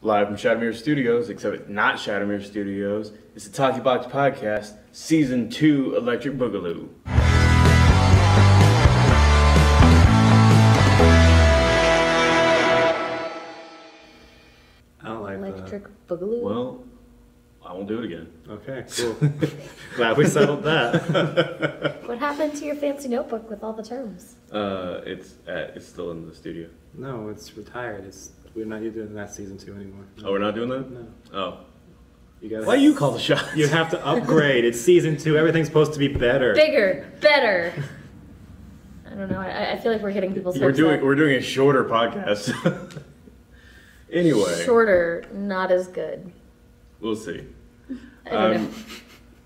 Live from Shadowmere Studios, except it's not Shadowmere Studios. It's the TalkyBox Podcast, Season 2 Electric Boogaloo. I don't like Electric Boogaloo. Well, I won't do it again. Okay, cool. Glad we settled that. What happened to your fancy notebook with all the terms? Uh, it's at, it's still in the studio. no, it's retired. It's we're not doing that season two anymore. Oh, we're not doing that? No. Oh. You gotta. Why you call the shots? You have to upgrade. it's season two. Everything's supposed to be better. Bigger, better. I don't know. I, I feel like we're hitting people's We're doing up. we're doing a shorter podcast. anyway, Shorter, not as good. we'll see. I don't Um,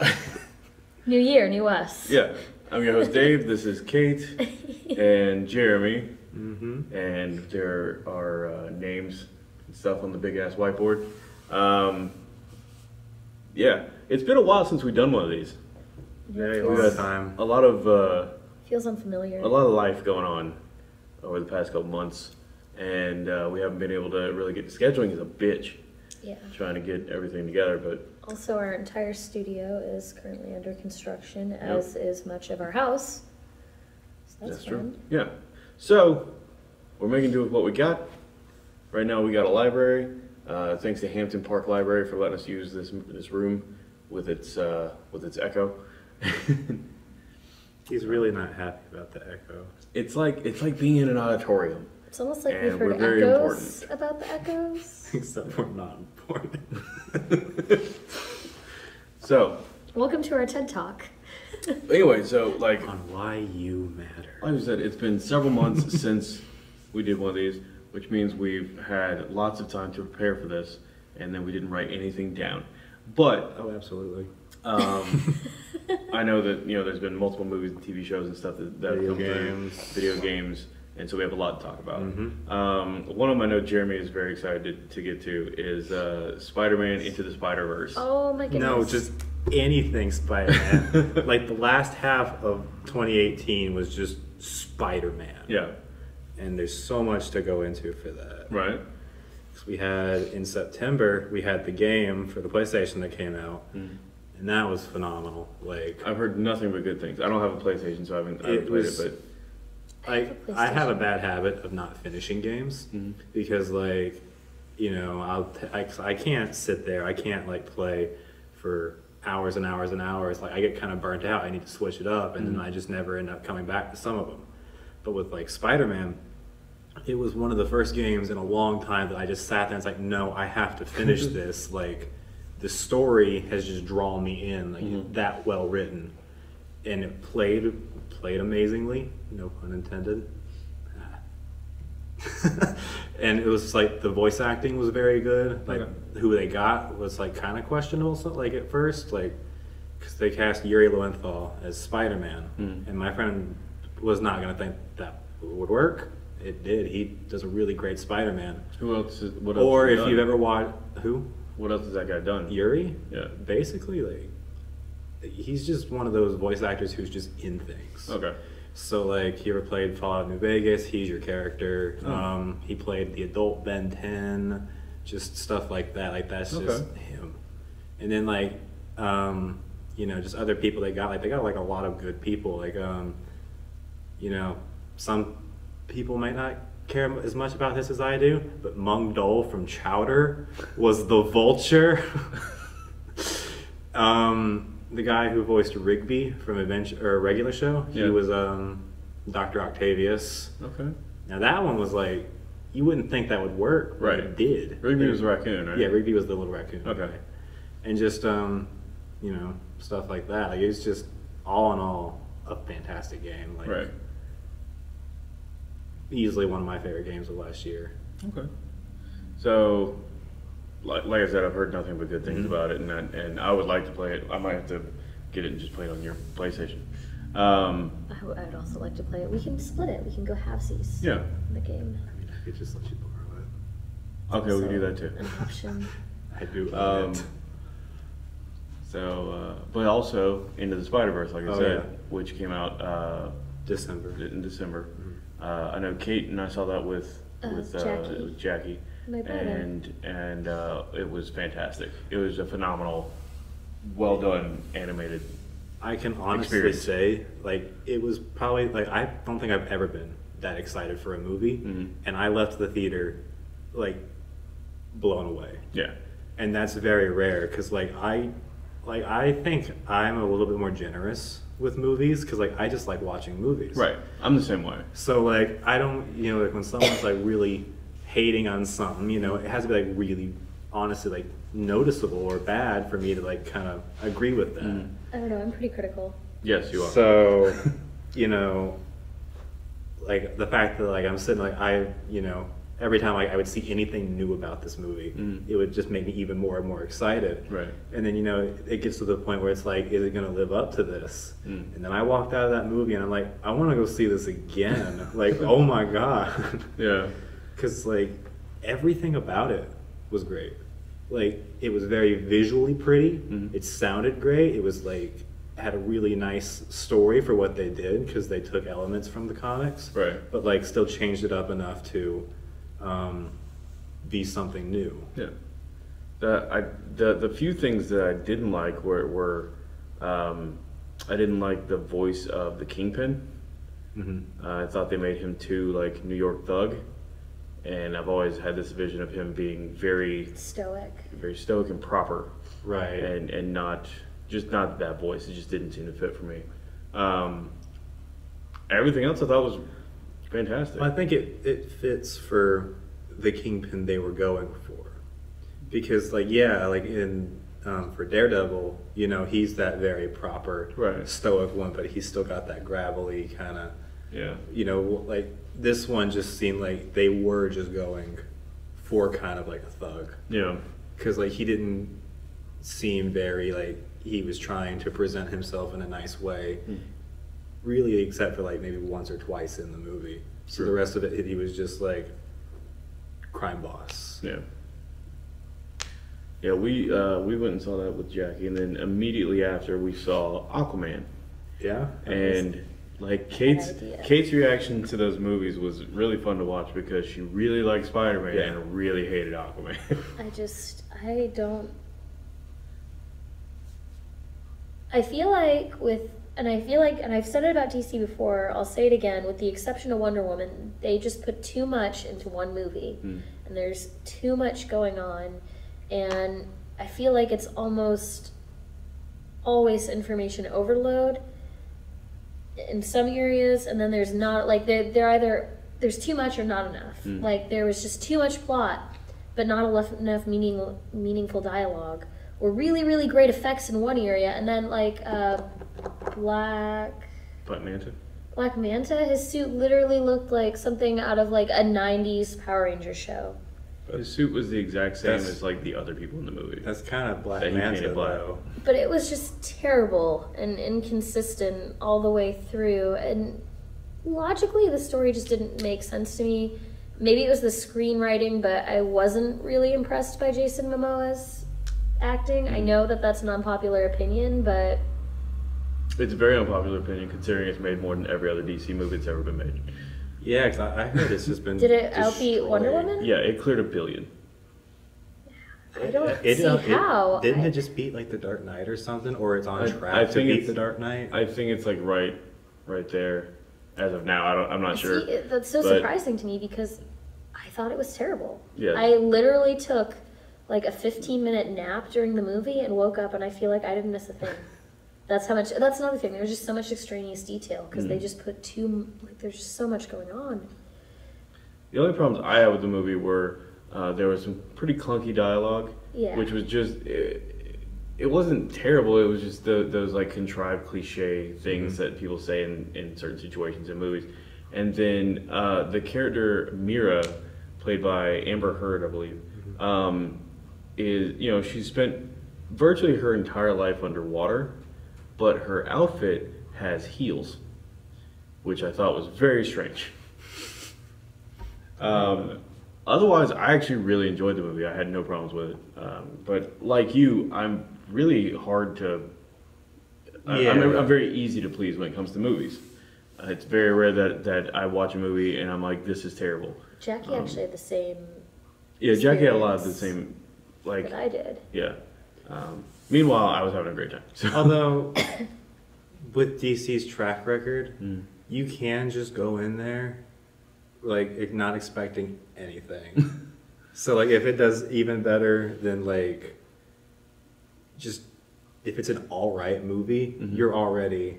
know. New year, new us. Yeah, I'm your host Dave. This is Kate and Jeremy, Mm-hmm. and there are uh, names and stuff on the big ass whiteboard. Um, yeah, it's been a while since we've done one of these. Very Feels- long got time. A lot of uh, Feels unfamiliar. a lot of life going on over the past couple months, and uh, we haven't been able to really get scheduling is a bitch Yeah. trying to get everything together. But Also, our entire studio is currently under construction, as is much of our house. So that's, That's true. Yeah. So we're making do with what we got. Right now we got a library. Uh, thanks to Hampton Park Library for letting us use this this room with its uh, with its echo. He's really not happy about the echo. it's like it's like being in an auditorium. It's almost like And we've heard very echoes important. about the echoes. Except we're not important. So Welcome to our TED Talk. anyway, so like On why you matter. like I said, it's been several months since we did one of these, which means we've had lots of time to prepare for this, and then we didn't write anything down. But Oh, absolutely. Um, I know that you know there's been multiple movies and TV shows and stuff that, that Video have come games. through, video games, and so we have a lot to talk about. Mhm. Um, one of them I know Jeremy is very excited to, to get to is uh, Spider-Man Into the Spider-Verse. Oh my goodness. No, just anything Spider-Man. like the last half of 2018 was just Spider-Man. Yeah, And there's so much to go into for that. right. 'Cause we had in September we had the game for the PlayStation that came out, Mm. and that was phenomenal. Like I've heard nothing but good things. I don't have a PlayStation, so I haven't, I haven't It played was- it. I have a I have a bad habit of not finishing games But Mhm. because like you know I'll t- I, I can't sit there I can't like play for hours and hours and hours. Like I get kind of burnt out. I need to switch it up and Mhm. then I just never end up coming back to some of them but with like Spider-Man it was one of the first games in a long time that I just sat there and it's like no I have to finish this. Like the story has just drawn me in like Mhm. that well written. And it played played amazingly no pun intended and it was like the voice acting was very good like Okay. who they got was like kind of questionable so like at first like because they cast Yuri Lowenthal as Spider-Man Mm. and my friend was not going to think that would work it did he does a really great Spider-Man Who else? Is, what else or if done? you've ever watched who what else has that guy done? Yuri Yeah. basically like he's just one of those voice actors who's just in things Okay. So like he ever played Fallout New Vegas, he's your character. Oh. Um, he played the adult Ben 10, just stuff like that. Like that's just him. And then like um, you know, just other people they got like they got like a lot of good people. Like um, you know, some people might not care as much about this as I do, but Mung Daal from Chowder was the vulture. um, the guy who voiced Rigby from Adventure or Regular Show, he Yeah. was um, Dr. Octavius. Okay. Now that one was like, you wouldn't think that would work, but Right. It did. Rigby It- was a raccoon, right? Yeah, Rigby was the little raccoon. Okay. guy. And just um, you know, stuff like that. Like it's just all in all a fantastic game. Like Right. easily one of my favorite games of last year. Okay. So, like, like I said, I've heard nothing but good things Mhm. about it, and I, and I would like to play it. I might have to get it and just play it on your PlayStation. Um, I would also like to play it. We can split it. We can go halvesies. yeah. in The game. I mean, I could just let you borrow it. Okay, we can do that too. An option. I do Um, so, uh, but also Into the Spider Verse, like I Oh, said, yeah. which came out uh, December. in December. Mhm. Uh, I know Kate and I saw that with Uh, with uh, Jackie. with Jackie, My brother. and and uh, it was fantastic. It was a phenomenal, well done animated. I can honestly Experience. say, like, it was probably like I don't think I've ever been that excited for a movie, Mhm. and I left the theater like blown away, Yeah, and that's very rare because like I, like I think I'm a little bit more generous with movies because like I just like watching movies, right. I'm the same way. So like I don't, you know, like when someone's like really hating on something, you know, it has to be like really, honestly, like noticeable or bad for me to like kind of agree with that. Mm. I don't know. I'm pretty critical. Yes, you are. So, you know, like the fact that like I'm sitting like I, you know, every time like I would see anything new about this movie, Mm. it would just make me even more and more excited. Right. And then you know it gets to the point where it's like, is it going to live up to this? Mm. And then I walked out of that movie and I'm like, I want to go see this again. like, oh my god, yeah, because like everything about it was great. Like it was very visually pretty. Mhm. It sounded great. It was like had a really nice story for what they did because they took elements from the comics, right. but like still changed it up enough to um, be something new. Yeah. The I the the few things that I didn't like were were um, I didn't like the voice of the Kingpin. hmm Uh, I thought they made him too like New York thug, and I've always had this vision of him being very Stoic. very stoic and proper, Right. and and not just not that voice. It just didn't seem to fit for me. Um, everything else I thought was fantastic. Well, I think it, it fits for the kingpin they were going for, because like yeah, like in um, for Daredevil, you know, he's that very proper, Right. stoic one, but he's still got that gravelly kind of, yeah. you know, like this one just seemed like they were just going for kind of like a thug, Yeah. because like he didn't seem very like he was trying to present himself in a nice way Mm. really except for like maybe once or twice in the movie so True. the rest of it he was just like crime boss Yeah. Yeah, we uh, we went and saw that with Jackie, and then immediately after we saw Aquaman, yeah and like Kate's idea. Kate's reaction to those movies was really fun to watch because she really liked Spider Man Yeah. and really hated Aquaman. I just, I don't. I feel like with, and I feel like, and I've said it about DC before, I'll say it again, with the exception of Wonder Woman, they just put too much into one movie. Mm. And there's too much going on. And I feel like it's almost always information overload in some areas, and then there's not, like, they're, they're either, there's too much or not enough. Mm. Like, there was just too much plot but not enough, enough meaning, meaningful dialogue, or really, really great effects in one area, and then like uh, Black Black Manta. Black Manta, his suit literally looked like something out of like a '90s Power Ranger show. His suit was the exact same That's- as like the other people in the movie. that's kind of black That he manta painted black. though But it was just terrible and inconsistent all the way through, and logically the story just didn't make sense to me. Maybe it was the screenwriting, but I wasn't really impressed by Jason Momoa's acting. I mm. know that that's an unpopular opinion, but It's a very unpopular opinion considering it's made more than every other DC movie that's ever been made. Yeah because I, I heard it's just been did it outbeat Wonder destroyed. Woman? Yeah, it cleared a billion. I don't It- see uh, it- how. didn't I- it just beat like the dark knight or something or it's on I- track I to think beat it's- the dark knight I think it's like right, right there, as of now. I don't. I'm not See, sure. it- that's so but- surprising to me because I thought it was terrible. Yes. I literally took like a 15 minute nap during the movie and woke up and I feel like I didn't miss a thing. That's how much. That's another thing. There's just so much extraneous detail because they Mm. just put too like there's just so much going on. The only problems I had with the movie were uh, there was some pretty clunky dialogue, Yeah. which was just it, it wasn't terrible. It was just the, those like contrived cliche things Mhm. that people say in, in certain situations in movies. And then uh, the character Mera, played by Amber Heard, I believe, um, is you know she spent virtually her entire life underwater, but her outfit has heels, which I thought was very strange. Um, otherwise, I actually really enjoyed the movie. I had no problems with it. Um, but like you, I'm really hard to. I- I'm, Yeah. I'm very easy to please when it comes to movies. Uh, it's very rare that, that I watch a movie and I'm like, this is terrible. Jackie Um, actually had the same Yeah, Jackie had a lot of the same, like, that I did. yeah. Um, meanwhile, I was having a great time. So. Although, with DC's track record, Mm. you can just go in there, like not expecting anything. so like, if it does even better than like, just if it's an all right movie, Mhm. you're already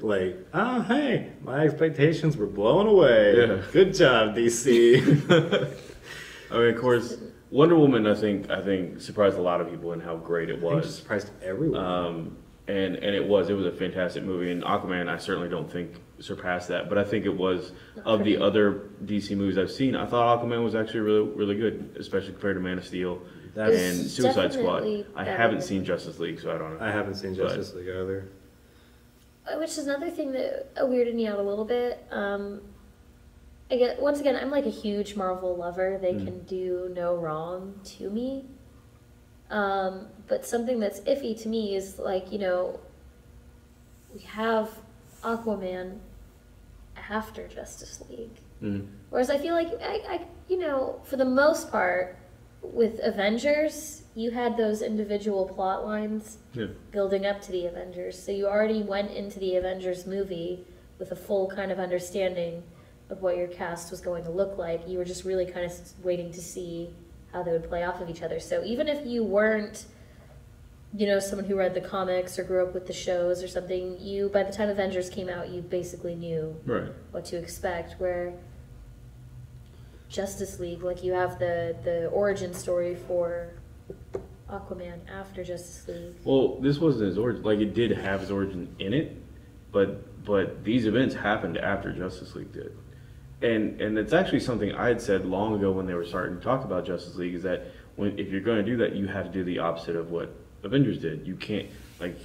like, oh hey, my expectations were blown away. Yeah. Good job, DC. I mean, of course, Wonder Woman. I think I think surprised a lot of people in how great it I think it was. surprised everyone. Um, and and it was it was a fantastic movie. And Aquaman, I certainly don't think surpassed that. But I think it was of the other DC movies I've seen. I thought Aquaman was actually really really good, especially compared to Man of Steel That's- and Suicide Squad. definitely I haven't seen Justice League, so I don't know. I haven't seen but- Justice League either. Uh, Which is another thing that uh, weirded me out a little bit. Um, Get once again, I'm like a huge Marvel lover. They Mm. can do no wrong to me. Um, but something that's iffy to me is like you know, we have Aquaman after Justice League. Mm. Whereas I feel like I, I, you know, for the most part, with Avengers, you had those individual plot lines Yeah. building up to the Avengers. So you already went into the Avengers movie with a full kind of understanding of what your cast was going to look like. You were just really kind of waiting to see how they would play off of each other. So even if you weren't, you know, someone who read the comics or grew up with the shows or something, you by the time Avengers came out, you basically knew Right. what to expect. Where Justice League, like you have the the origin story for Aquaman after Justice League. Well, this wasn't his origin. Like it did have his origin in it, but but these events happened after Justice League did, and and it's actually something I had said long ago when they were starting to talk about Justice League is that when if you're going to do that, you have to do the opposite of what Avengers did. You can't like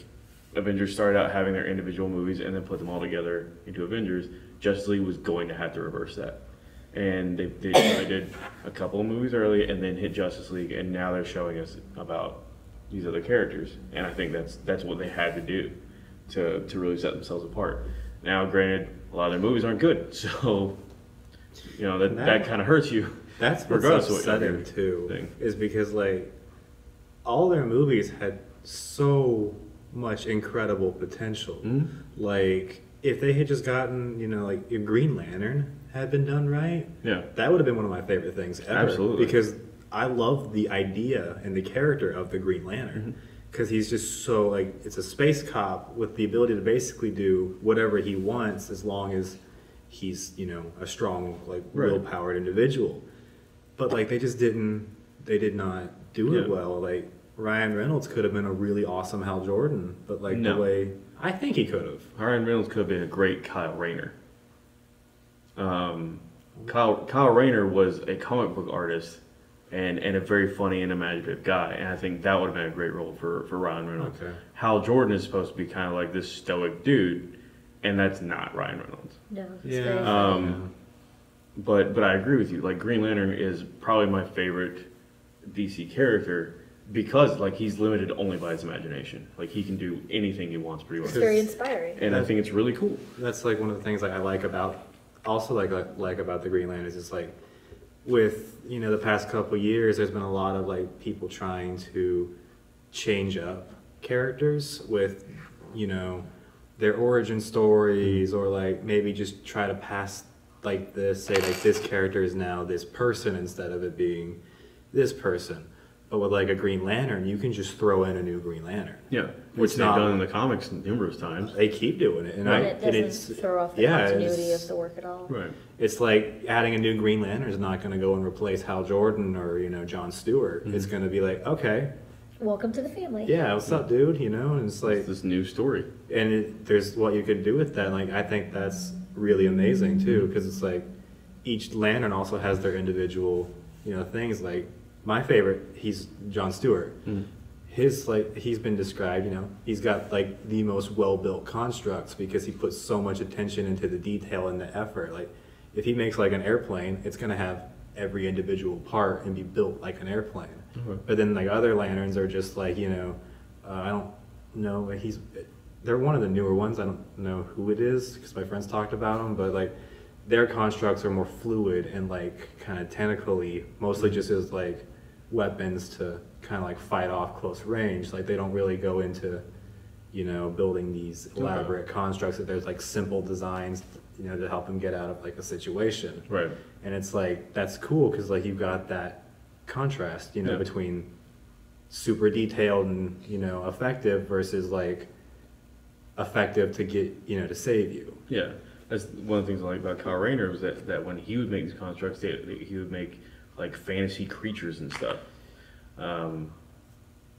Avengers started out having their individual movies and then put them all together into Avengers. Justice League was going to have to reverse that. And they, they did a couple of movies early and then hit Justice League, and now they're showing us about these other characters. And I think that's that's what they had to do to, to really set themselves apart. Now, granted, a lot of their movies aren't good, so you know that That- that kind of hurts you. That's what's of what upsetting too, thing. is because like all their movies had so much incredible potential. Mhm. Like if they had just gotten, you know, like your Green Lantern had been done right, Yeah, that would have been one of my favorite things ever. Absolutely. Because I love the idea and the character of the Green Mm-hmm. Lantern. Because he's just so like it's a space cop with the ability to basically do whatever he wants as long as he's you know a strong like Right. willpowered individual. But like they just didn't they did not do it Yeah. well. Like Ryan Reynolds could have been a really awesome Hal Jordan, but like No. the way I think he could have. Ryan Reynolds could have been a great Kyle Rayner. Um, Kyle Kyle Rayner was a comic book artist and and a very funny and imaginative guy, and I think that would have been a great role for for Ryan Reynolds. Okay. Hal Jordan is supposed to be kind of like this stoic dude, and that's not Ryan Reynolds. No, it's Yeah. very Um. But but I agree with you. Like Green Lantern is probably my favorite DC character because like he's limited only by his imagination. Like he can do anything he wants pretty it's very inspiring. and I think it's really cool. That's like one of the things like I like about also like like, like about the Green Lantern is it's like with you know the past couple years there's been a lot of like people trying to change up characters with you know their origin stories or like maybe just try to pass like this say like this character is now this person instead of it being this person but with like a green lantern you can just throw in a new green lantern Yeah, which It's they've not- done in the comics numerous times. they keep doing it and, and I, it and doesn't it's throw off the yeah, continuity it's- of the work at all. Right. it's like adding a new Green Lantern is not going to go and replace Hal Jordan or you know John Stewart. It's Mm-hmm. going to be like, okay, Welcome to the family. yeah, what's up, dude? You know, and it's like, It's this new story. and it, there's what you could do with that. Like, I think that's really amazing too, because it's like each lantern also has their individual, you know, things. Like my favorite, he's John Stewart. Mm-hmm. His like he's been described, you know, he's got like the most well-built constructs because he puts so much attention into the detail and the effort. Like if he makes like an airplane, it's gonna have every individual part and be built like an airplane. Okay. But then like other lanterns are just like you know, uh, I don't know. like, He's they're one of the newer ones. I don't know who it is because my friends talked about them. But like their constructs are more fluid and like kind of tentacly, mostly just as like weapons to kind of like fight off close range. Like they don't really go into, you know, building these Okay. elaborate constructs. That there's like simple designs, you know, to help them get out of like a situation. Right. And it's like that's cool because like you've got that contrast, you know, Yeah. between super detailed and you know effective versus like effective to get you know to save you. Yeah, that's one of the things I like about Kyle Rayner was that, that when he would make these constructs, they, they- he would make like fantasy creatures and stuff, um,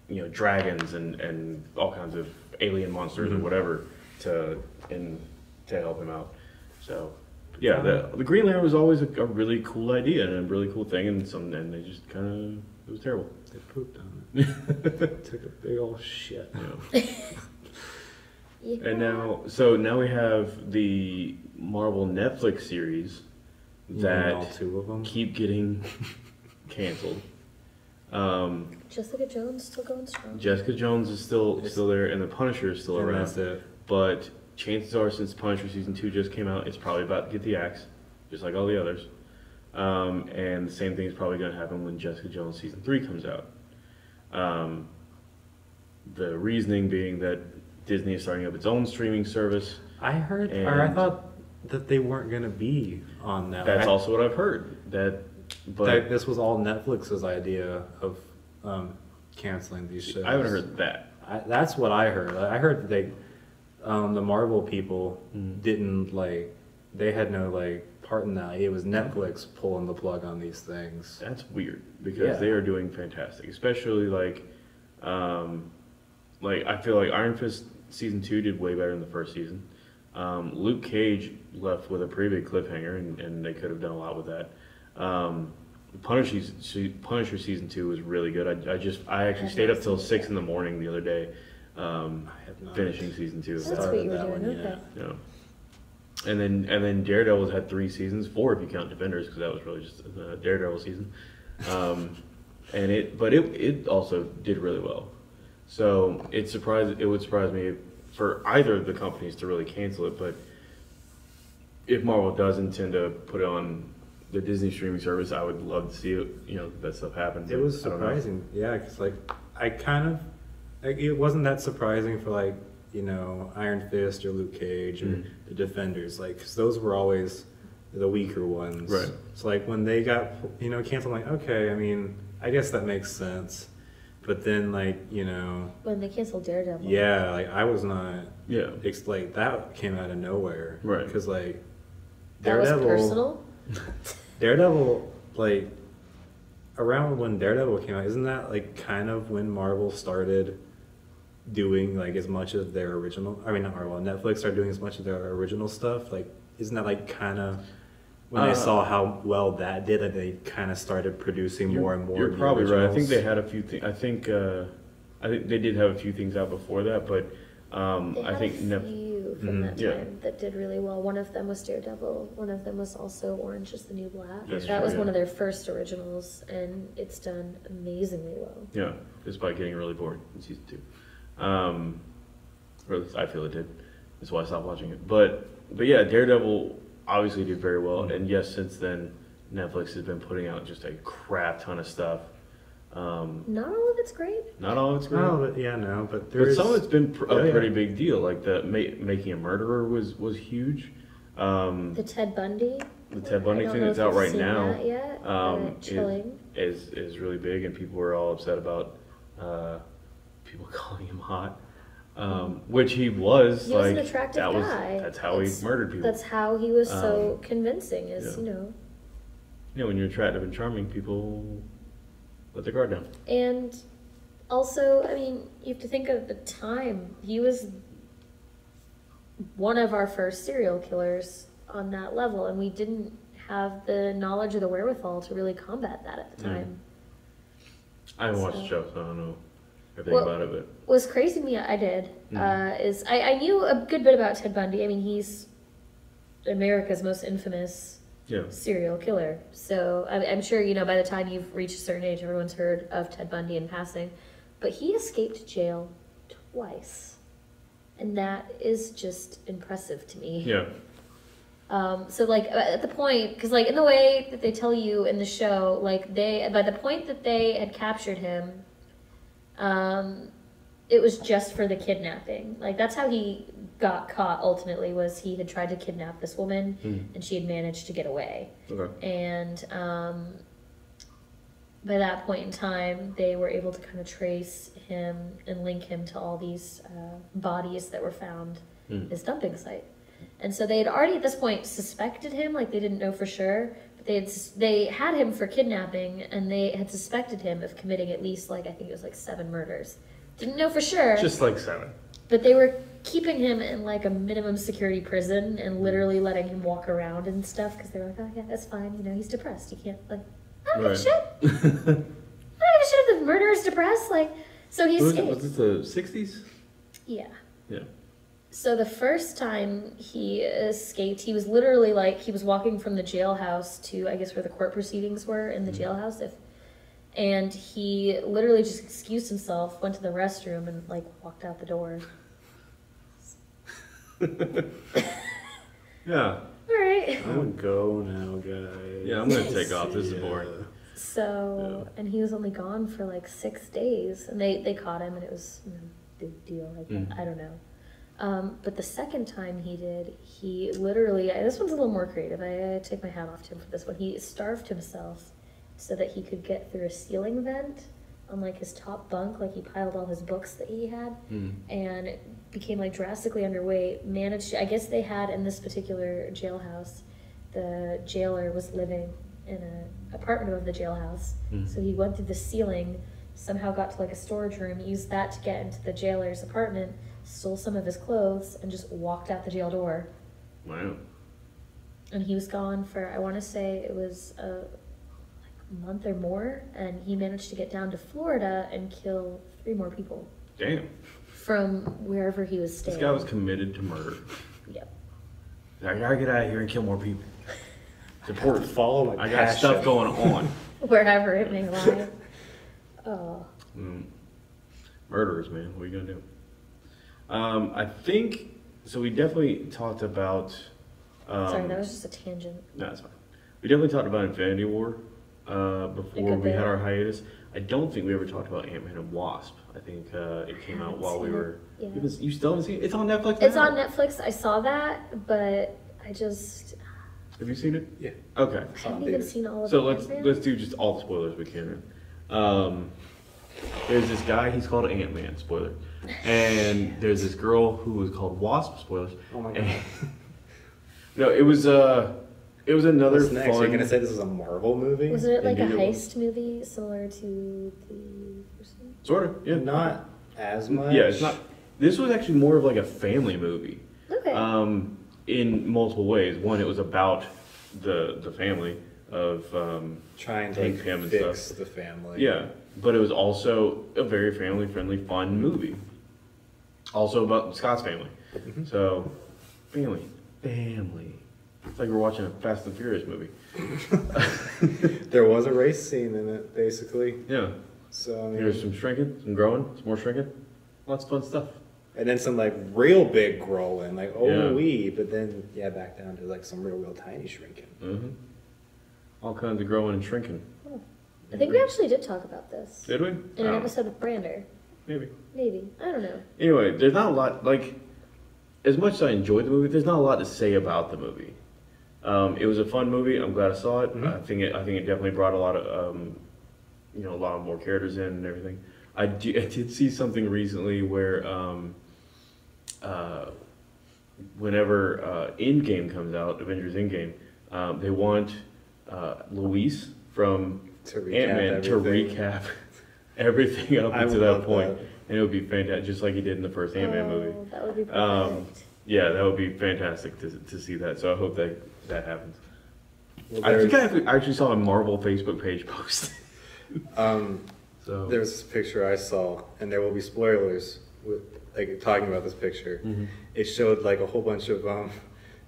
you know, dragons and, and all kinds of alien monsters or Mhm. whatever to and to help him out. So yeah, the, the Green Lantern was always a, a really cool idea and a really cool thing, and some and they just kind of it was terrible. They pooped on it. Took a big old shit. You know. Yeah. And now, so now we have the Marvel Netflix series that all two of them. keep getting canceled. Um, Jessica Jones still going strong. Jessica Jones is still It's- still there, and the Punisher is still and around. that's it. But chances are, since Punisher season two just came out, it's probably about to get the axe, just like all the others. Um, and the same thing is probably going to happen when Jessica Jones season three comes out. Um, the reasoning being that Disney is starting up its own streaming service. I heard, or I thought that they weren't gonna be on that. That's I- also what I've heard. That, but that this was all Netflix's idea of um, canceling these shows. I haven't heard that. I, that's what I heard. I heard that they, um, the Marvel people Mhm. didn't like, they had no like part in that. It was Netflix pulling the plug on these things. That's weird because Yeah. they are doing fantastic, especially like, um, like I feel like Iron Fist season two did way better than the first season. Um, Luke Cage left with a pretty big cliffhanger, and, and they could have done a lot with that. Um, Punisher, Punisher season two was really good. I, I just I actually I've stayed up till six in the morning the other day, um, I have not finishing season two. That's what started you were that doing, one okay. You know. And then and then Daredevil's had three seasons, four if you count Defenders, because that was really just a Daredevil season. Um, and it, but it it also did really well. So it surprised it would surprise me for either of the companies to really cancel it. But if Marvel does intend to put it on the Disney streaming service, I would love to see it. You know that stuff happen. It was I don't know. surprising, yeah, because like I kind of, like, it wasn't that surprising for like you know Iron Fist or Luke Cage or Mhm. the Defenders, like because those were always the weaker ones. Right. So like when they got you know canceled, I'm like okay, I mean I guess that makes sense, but then like you know When they canceled Daredevil. yeah, like I was not. Yeah. It's like that came out of nowhere, Right. Because like That was personal. Daredevil, like around when Daredevil came out, isn't that like kind of when Marvel started doing like as much of their original? I mean, not Marvel, Netflix are doing as much of their original stuff. Like, isn't that like kind of when Uh, they saw how well that did, that they kind of started producing more and more. You're new probably right. I think they had a few things. I think uh, I think they did have a few things out before that, but um, They I think a Nef- few from Mhm. that Yeah. time that did really well. One of them was Daredevil. One of them was also Orange is the New Black. That's that true, was yeah. one of their first originals, and it's done amazingly well. yeah, just by getting really bored in season two, um, or at least I feel it did. That's why I stopped watching it. But but yeah, Daredevil obviously did very well, Mhm. and yes, since then Netflix has been putting out just a crap ton of stuff. Um, Not all of it's great. not all of it's great. Oh, but yeah, no, but But there's some of it's been pr- a Yeah, yeah. pretty big deal. Like the ma- making a murderer was was huge. Um, The Ted Bundy. the Ted Bundy thing that's out right now that yet, um, but chilling. is is really big, and people were all upset about uh, people calling him hot, um, which he was. He was like an attractive that was guy. that's how That's- he murdered people. That's how he was so Um, convincing. Is yeah. you know, you know, when you're attractive and charming, people let their guard down. and also, I mean, you have to think of the time. He was one of our first serial killers on that level, and we didn't have the knowledge or the wherewithal to really combat that at the Mm. time. I haven't watched the show, so I don't know everything Well- about it. But What's crazy to me, I did, Mhm. uh, is I, I knew a good bit about Ted Bundy. I mean, he's America's most infamous yeah, serial killer. So I'm, I'm sure, you know, by the time you've reached a certain age, everyone's heard of Ted Bundy in passing. But he escaped jail twice. And that is just impressive to me. yeah, Um, so like at the point, because like in the way that they tell you in the show, like they by the point that they had captured him, um, it was just for the kidnapping. Like that's how he got caught. Ultimately, was he had tried to kidnap this woman, Mm. and she had managed to get away. Okay. And um, by that point in time, they were able to kind of trace him and link him to all these uh, bodies that were found Hmm. his dumping site. And so they had already at this point suspected him, like they didn't know for sure, they had they had him for kidnapping, and they had suspected him of committing at least like I think it was like seven murders. Didn't know for sure, Just like seven. but they were keeping him in like a minimum security prison and literally letting him walk around and stuff because they were like, oh yeah, that's fine. You know, he's depressed. He can't like. I don't give a shit. I don't give a shit if the murderer's depressed. Like, so he was, it, was this the sixties? Yeah. Yeah. So the first time he escaped, he was literally like he was walking from the jailhouse to I guess where the court proceedings were in the jailhouse. If and he literally just excused himself, went to the restroom, and like walked out the door. Yeah. All right. I'm gonna go now, guys. Yeah, I'm gonna take off. This is boring. So and he was only gone for like six days, and they they caught him, and it was you know, big deal. Like Mm. I don't know. Um, but the second time he did, he literally this one's a little more creative. I, I take my hat off to him for this one. He starved himself so that he could get through a ceiling vent on like his top bunk. Like he piled all his books that he had, Hmm. and became like drastically underweight. Managed, I guess they had in this particular jailhouse, the jailer was living in an apartment of the jailhouse. Mhm. So he went through the ceiling, somehow got to like a storage room, used that to get into the jailer's apartment, stole some of his clothes, and just walked out the jail door. Wow. And he was gone for I want to say it was a like a month or more, and he managed to get down to Florida and kill three more people Damn. from wherever he was staying. This guy was committed to murder. Yep. I gotta get out of here and kill more people. It's important. Follow my I got passion. stuff going on. Wherever it may lie. Oh. Mm. Murderers, man. What are you gonna do? Um, I think so. We definitely talked about. Um, Sorry, that was just a tangent. No, that's fine. We definitely talked about Infinity War uh, before good we had our hiatus. I don't think we ever talked about Ant Man and Wasp. I think uh, it came out while we seen it. were. Yeah. You, haven't- you still haven't seen it? It's on Netflix. It's on Netflix. I saw that, but I just Have you seen it? Yeah. Okay. I haven't even seen all of So it. let's let's do just all the spoilers we can. Um, there's this guy. He's called Ant Man. Spoiler. And there's this girl who was called Wasp. Spoilers. Oh my And- god. no, it was uh, it was another What's next? fun. You're gonna say this is a Marvel movie? Was it like a Indeed it heist movie similar to the person? sort of yeah. Not as much. Yeah, it's not. This was actually more of like a family movie. Okay. Um, in multiple ways. One, it was about the the family of um, trying to Hank like, Pym and fix stuff. the family. yeah, but it was also a very family friendly, fun movie. Also about Scott's family. Mhm. So, family, family. It's like we're watching a Fast and Furious movie. There was a race scene in it, basically. Yeah, So I mean, there's some shrinking, some growing, some more shrinking. Lots of fun stuff. and then some like real big growing, like oh Yeah. wee, but then yeah, back down to like some real, real tiny shrinking. hmm All kinds of growing and shrinking. I think we actually did talk about this Did we? in an Oh, episode with Brander. Maybe. Maybe. I don't know. Anyway, there's not a lot like as much as I enjoyed the movie. There's not a lot to say about the movie. Um, it was a fun movie. I'm glad I saw it. Mhm. I think it. I think it definitely brought a lot of um, you know a lot of more characters in and everything. I, do, I did see something recently where um, uh, whenever uh, Endgame comes out, Avengers Endgame, um, they want uh, Luis from To recap Ant Man to recap everything up I until that point, that. and it would be fantastic, just like he did in the first Ant Man oh, movie. That would be perfect. Um, Yeah, that would be fantastic to, to see that. So I hope that that happens. Well, I think I there's- actually- actually saw a Marvel Facebook page post. um, so there was this picture I saw, and there will be spoilers with like talking about this picture. Mhm. It showed like a whole bunch of um,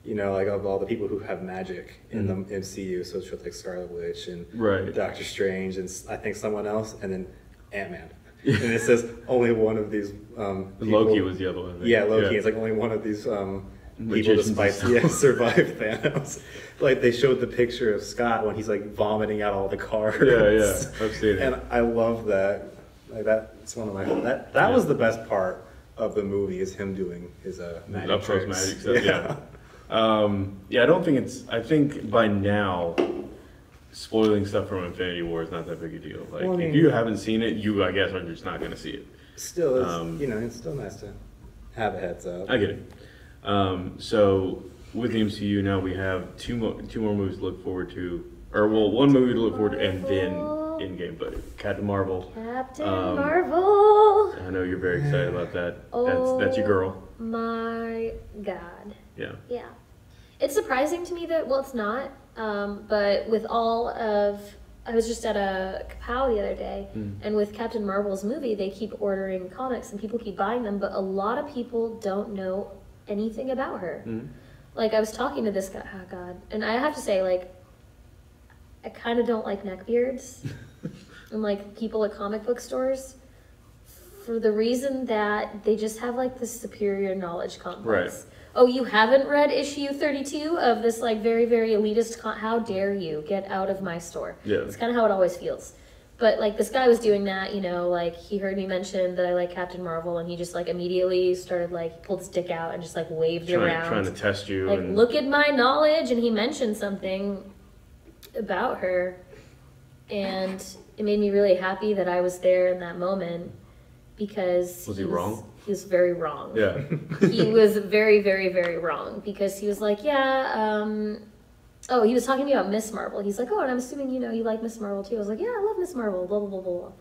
you know, like of all the people who have magic in Mhm. the MCU. So it's showed like Scarlet Witch and Right. Doctor Strange, and I think someone else, and then Ant Man. and it says only one of these um, Loki was the other one. I think. Yeah, Loki. It's like only one of these um, people Magicians despite and yeah, stuff. survive Thanos. Like they showed the picture of Scott when he's like vomiting out all the cards. Yeah, yeah, I've seen it. And I love that. Like that's one of my that that was the best part of the movie is him doing his uh magic Up close tricks. magic stuff, yeah. Um, yeah, I don't think it's. I think by now, spoiling stuff from Infinity War is not that big a deal. Like, Well, I if you haven't seen it, you I guess are just not going to see it. Still, it's, Um, you know, it's still nice to have a heads up. I get it. Um, so with the MCU now, we have two more two more movies to look forward to, or well, one movie to look forward to, and then Endgame. But Captain Marvel. Captain Um, Marvel. I know you're very excited about that. That's that's your girl. Oh My God. Yeah. Yeah. It's surprising to me that, well, it's not, um, but with all of, I was just at a Kapow the other day, Mm. and with Captain Marvel's movie, they keep ordering comics and people keep buying them, but a lot of people don't know anything about her. Mhm. Like, I was talking to this guy, oh God, and I have to say, like, I kind of don't like neckbeards and, like, people at comic book stores for the reason that they just have, like, this superior knowledge complex. Right. Oh, you haven't read issue 32 of this, like, very, very elitist con- How dare you get out of my store? Yeah. It's kind of how it always feels. But like this guy was doing that, you know, like he heard me mention that I like Captain Marvel, and he just like immediately started like he pulled his dick out and just like waved Trying, around, trying to test you. like and, look at my knowledge. And he mentioned something about her, and it made me really happy that I was there in that moment because Was he wrong? He was very wrong Yeah. he was very, very, very wrong because he was like, yeah, um, oh, he was talking to me about Miss Marvel. He's like, oh, and I'm assuming, you know, you like Miss Marvel too. I was like, yeah, I love Miss Marvel, blah, blah, blah, blah.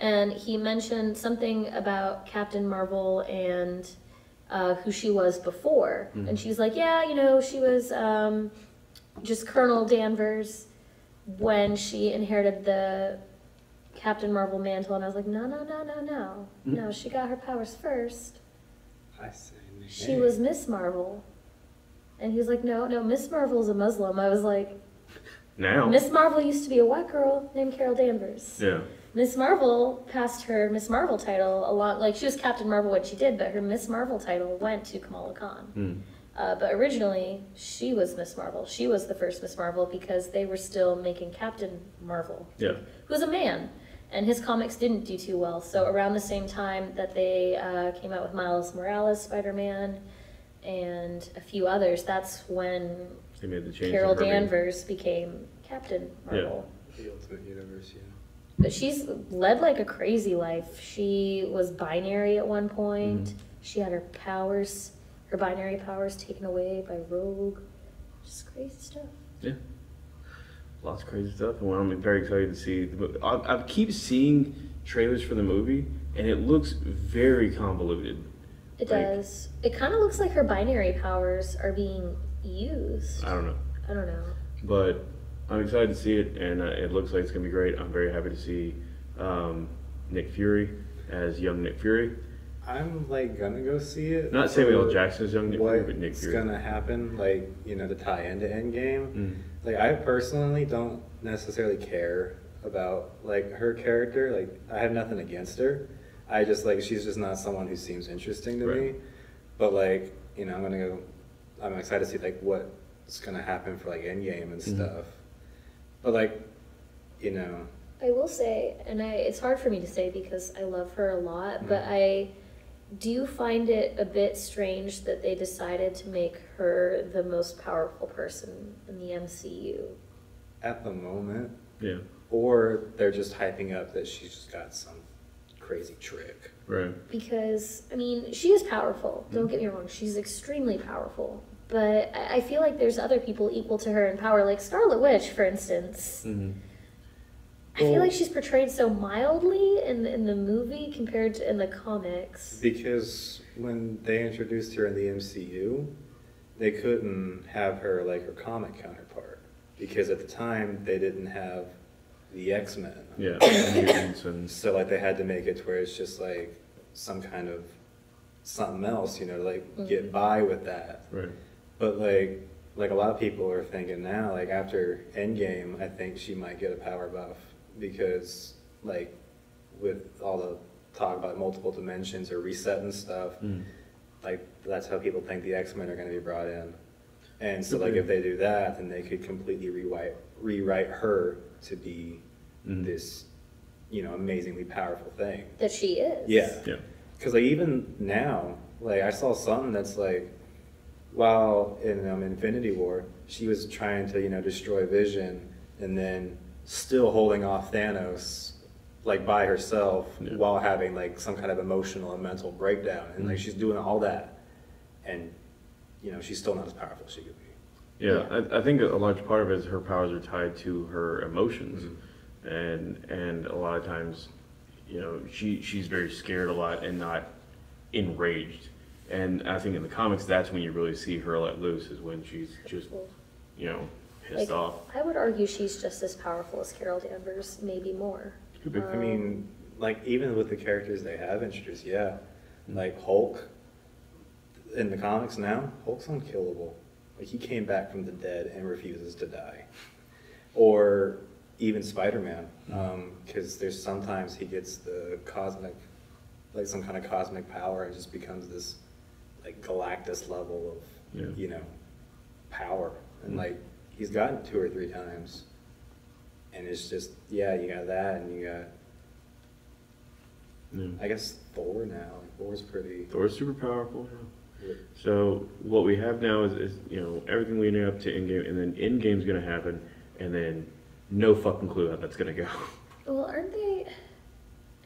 And he mentioned something about Captain Marvel and uh, who she was before. And she's like, yeah, you know, she was um, just Colonel Danvers when she inherited the Captain Marvel mantle. And I was like, no, no, no, no, no. No, she got her powers first. I say She was Miss Marvel. And he was like, no, no, Miss Marvel's a Muslim. I was like, now. Miss Marvel used to be a white girl named Carol Danvers. Yeah. Miss Marvel passed her Miss Marvel title along, like she was Captain Marvel when she did, but her Miss Marvel title went to Kamala Khan. Mm. Uh, but originally, she was Miss Marvel. She was the first Miss Marvel because they were still making Captain Marvel, Yeah. who was a man. And his comics didn't do too well. So around the same time that they uh, came out with Miles Morales, Spider-Man, and a few others, that's when They made the change. Carol in her name. Danvers became Captain Marvel. Yeah. The Ultimate Universe, yeah. But she's led like a crazy life. She was binary at one point. Mm-hmm. She had her powers, her binary powers taken away by Rogue. Just crazy stuff. Yeah. Lots of crazy stuff, and I'm very excited to see. The, mo- I, I keep seeing trailers for the movie, and it looks very convoluted. It Like- does. It kind of looks like her binary powers are being used. I don't know, I don't know. but I'm excited to see it, and uh, it looks like it's gonna be great. I'm very happy to see um, Nick Fury as young Nick Fury. I'm like gonna go see it. Not Samuel Jackson's young Nick Fury, but Nick What's gonna happen, like you know, to tie into Endgame. Mm. Like I personally don't necessarily care about like her character. Like I have nothing against her. I just like she's just not someone who seems interesting to me. But like you know, I'm gonna go. I'm excited to see like what's gonna happen for like Endgame and Mhm. stuff. But like, you know, I will say, and I, it's hard for me to say because I love her a lot, but I do find it a bit strange that they decided to make her the most powerful person in the MCU. at the moment, Yeah, or they're just hyping up that she's just got some crazy trick. right. Because, I mean, she is powerful, don't get me wrong, she's extremely powerful. But I I feel like there's other people equal to her in power, like Scarlet Witch, for instance. hmm I feel like she's portrayed so mildly in in the movie compared to in the comics. Because when they introduced her in the MCU, they couldn't have her like her comic counterpart. Because at the time they didn't have the X Men. Yeah, and So like they had to make it to where it's just like some kind of something else, you know, to like get by with that. right. But like like a lot of people are thinking now, like after Endgame, I think she might get a power buff because like with all the talk about multiple dimensions or resetting stuff, Mm. Like that's how people think the X Men are going to be brought in. And so, like, if they do that, then they could completely rewrite rewrite her to be Mhm. this, you know, amazingly powerful thing. That she is. Yeah. Yeah. Because like even now, like I saw something that's like, while in um, Infinity War, she was trying to you know destroy Vision, and then still holding off Thanos, like by herself, Yeah. while having like some kind of emotional and mental breakdown, and like she's doing all that, and you know she's still not as powerful as she could be. Yeah, I, I think a large part of it is her powers are tied to her emotions, Mm-hmm. and and a lot of times, you know, she she's very scared a lot and not enraged. And I think in the comics, that's when you really see her let loose is when she's just, you know, pissed Like, off. I would argue she's just as powerful as Carol Danvers, maybe more. Be. I mean, um, like even with the characters they have introduced, yeah, mm-hmm. like Hulk. In the comics now, Hulk's unkillable. Like he came back from the dead and refuses to die. Or even Spider-Man, mm-hmm. um, because there's sometimes he gets the cosmic, like some kind of cosmic power and just becomes this like Galactus level of, Yeah. you know, power. And mm-hmm. like he's gotten two or three times. And it's just, yeah, you got that, and you got, Yeah. I guess Thor now. Like, Thor's pretty. Thor's super powerful. yeah. So what we have now is, is you know everything leading up to Endgame, and then Endgame's gonna happen, and then no fucking clue how that's gonna go. Well, aren't they?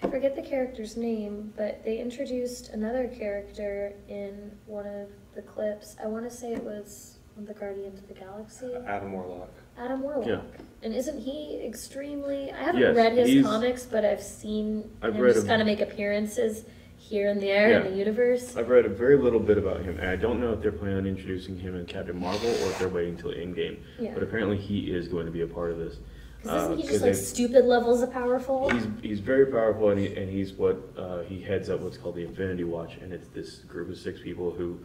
I forget the character's name, but they introduced another character in one of the clips. I want to say it was the Guardians of the Galaxy. Adam Warlock. Adam Warlock. Yeah. And isn't he extremely? I haven't Yes, read his comics, but I've seen I've him just kind of make appearances here and there in the universe. I've read a very little bit about him, and I don't know if they're planning on introducing him in Captain Marvel or if they're waiting till Endgame. Yeah. But apparently he is going to be a part of this. Because isn't Uh, he just like stupid levels of powerful? He's he's very powerful, and, he, and he's what uh, he heads up what's called the Infinity Watch, and it's this group of six people who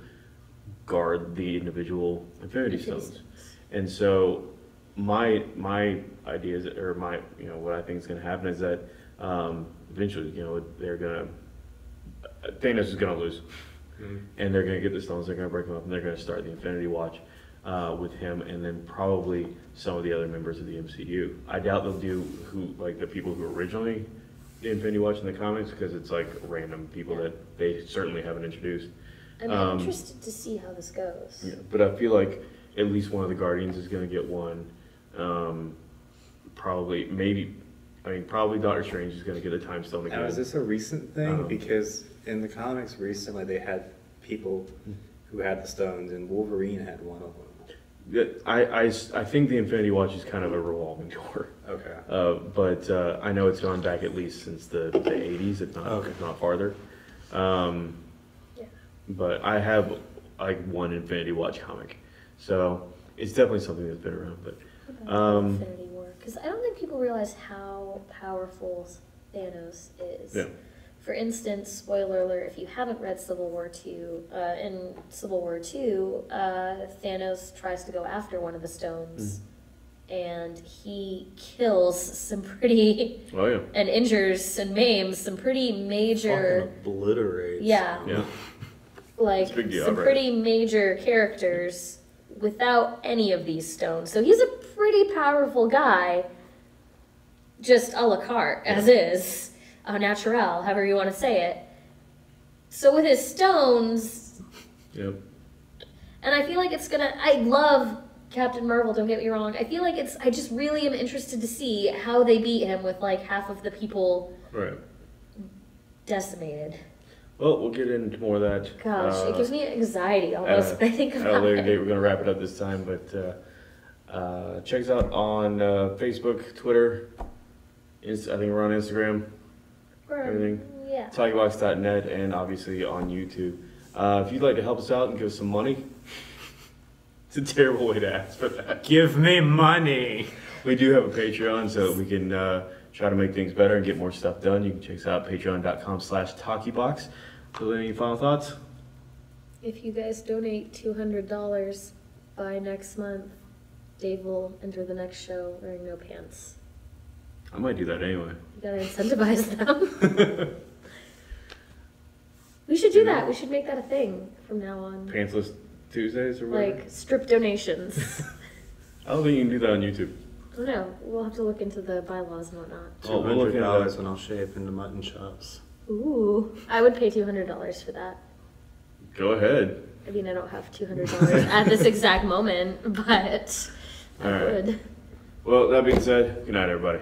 guard the individual Infinity Infinity Stones. Stones. And so my my ideas or my you know what I think is going to happen is that um, eventually you know they're going to Thanos is going to lose, and they're going to get the stones, they're going to break them up, and they're going to start the Infinity Watch. Uh, with him, and then probably some of the other members of the MCU. I doubt they'll do who like the people who originally the Infinity Watch in the comics because it's like random people Yeah. that they certainly haven't introduced. I'm um, interested to see how this goes. Yeah, but I feel like at least one of the Guardians is going to get one. Um, probably, maybe, I mean, probably Doctor Strange is going to get a time stone again. Now, is this a recent thing? Um, because in the comics recently, they had people who had the stones, and Wolverine had one of them. Yeah, I, I s- I think the Infinity Watch is kind of a revolving door. Okay. Uh, but uh, I know it's gone back at least since the, the 80s, if not, Okay. if not farther. Um, Yeah. but I have like one Infinity Watch comic, so it's definitely something that's been around. But What about Um, Infinity War? Because I don't think people realize how powerful Thanos is. Yeah. For instance, spoiler alert, if you haven't read Civil War Two, uh, in Civil War Two, uh, Thanos tries to go after one of the stones. And he kills some pretty, oh yeah, and injures and maims some pretty major, Fucking obliterates. Yeah. yeah. like It's a big deal, some pretty major characters without any of these stones. So he's a pretty powerful guy, just a la carte, as is, a natural, however you want to say it. So with his stones, Yep. and I feel like it's gonna. I love Captain Marvel. Don't get me wrong. I feel like it's. I just really am interested to see how they beat him with like half of the people Right. decimated. Well, we'll get into more of that. Gosh, uh, it gives me anxiety almost uh, when I think at a about later it. date. We're gonna wrap it up this time, but uh, uh, check us out on uh, Facebook, Twitter. Inst- I think we're on Instagram, Or- everything. Yeah. talkybox.net, and obviously on YouTube. Uh, if you'd like to help us out and give us some money, it's a terrible way to ask for that. Give me money. We do have a Patreon, so we can uh, try to make things better and get more stuff done. You can check us out patreon.com slash talkybox. So any final thoughts? If you guys donate two hundred dollars by next month, Dave will enter the next show wearing no pants. I might do that anyway. You gotta incentivize them. We should do that. We should make that a thing from now on. Pantsless Tuesdays or whatever. Like strip donations. I don't think you can do that on YouTube. Oh, I don't know. We'll have to look into the bylaws and whatnot. Oh, Two we'll look hundred into dollars that. when I'll shave into mutton chops. Ooh, I would pay two hundred dollars for that. Go ahead. I mean, I don't have two hundred dollars at this exact moment, but I All right. would. Well, that being said, good night, everybody.